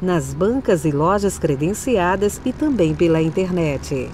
nas bancas e lojas credenciadas e também pela internet.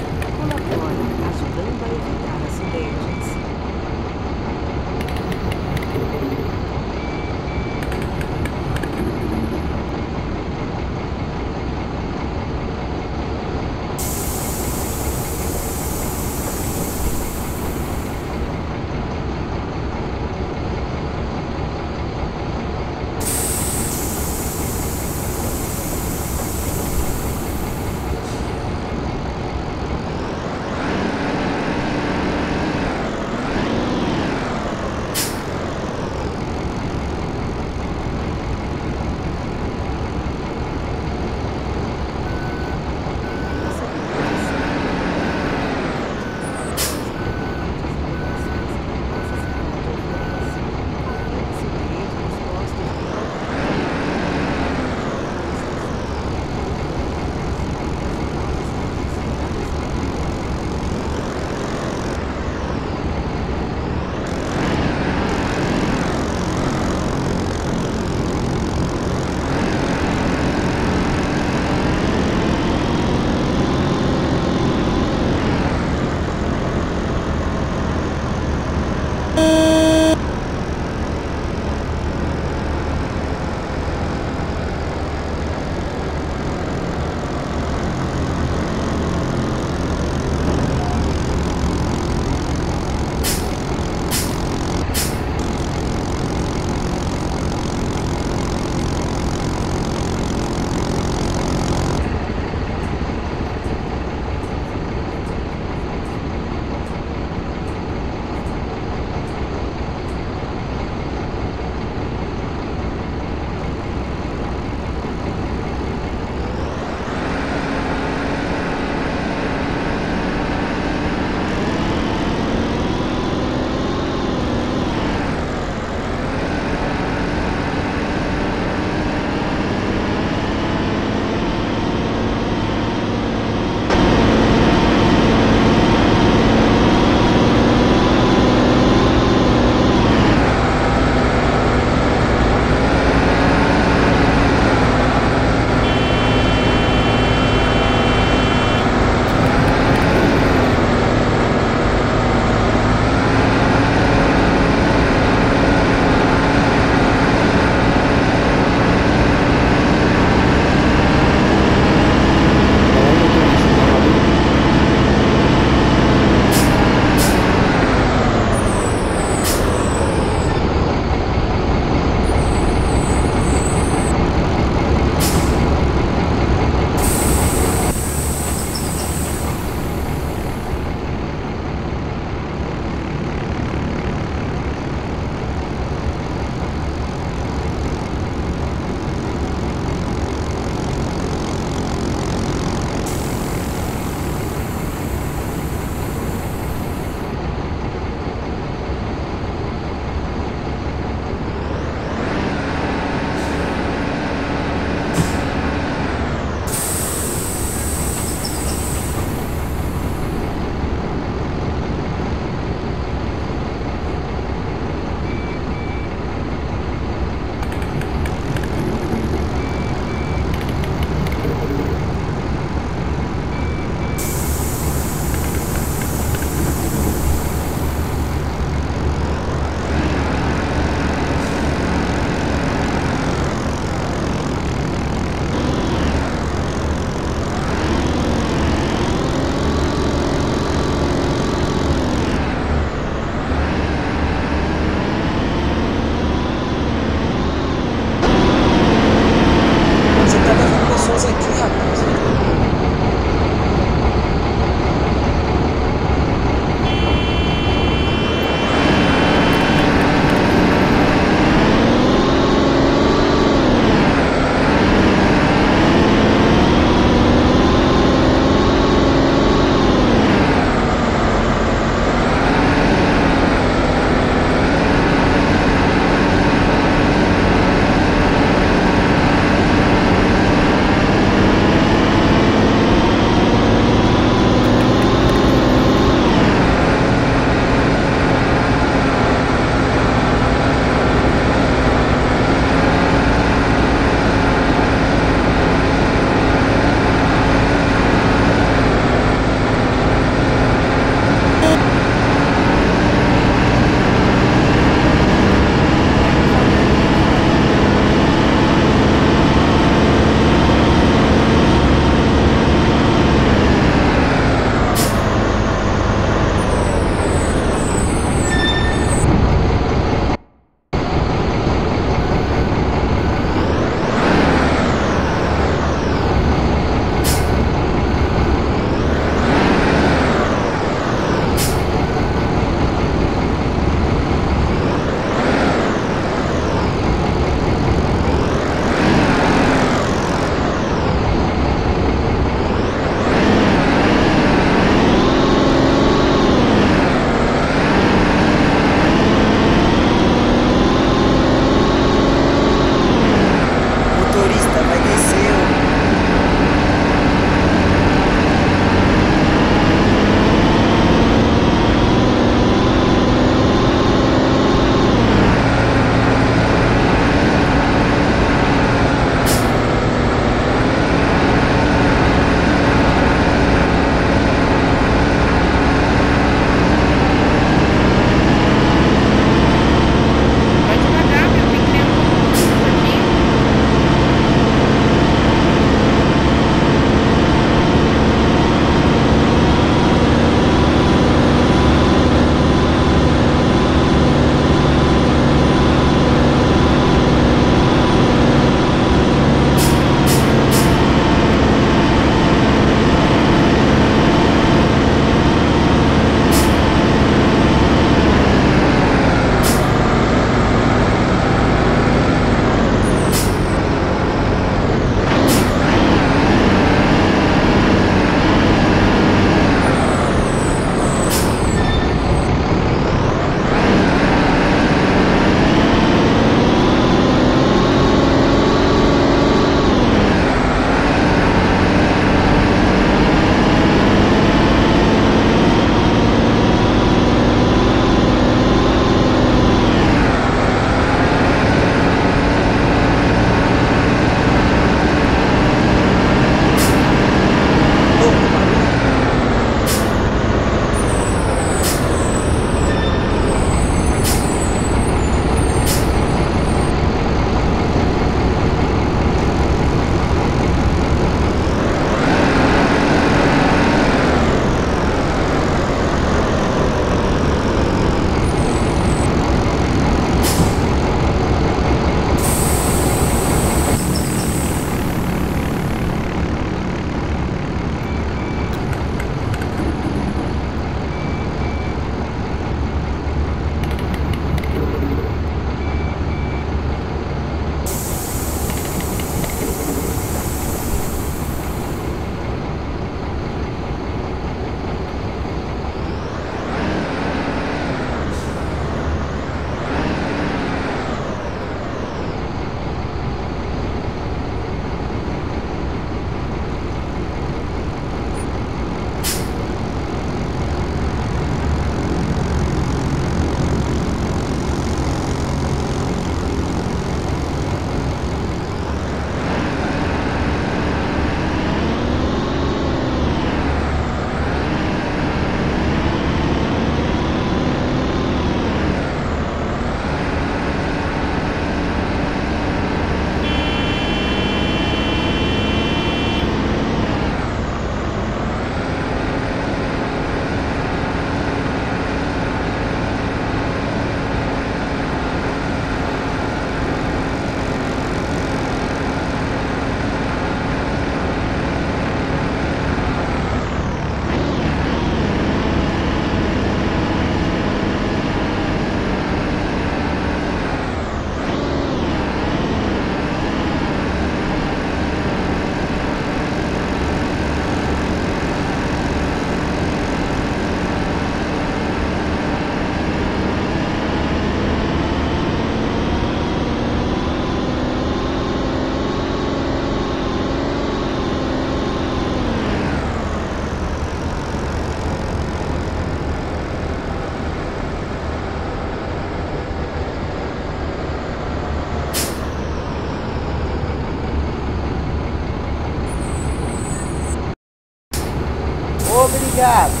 job.